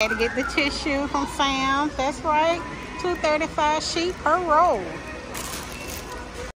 Had to get the tissue from Sam. That's right. 235 sheet per roll.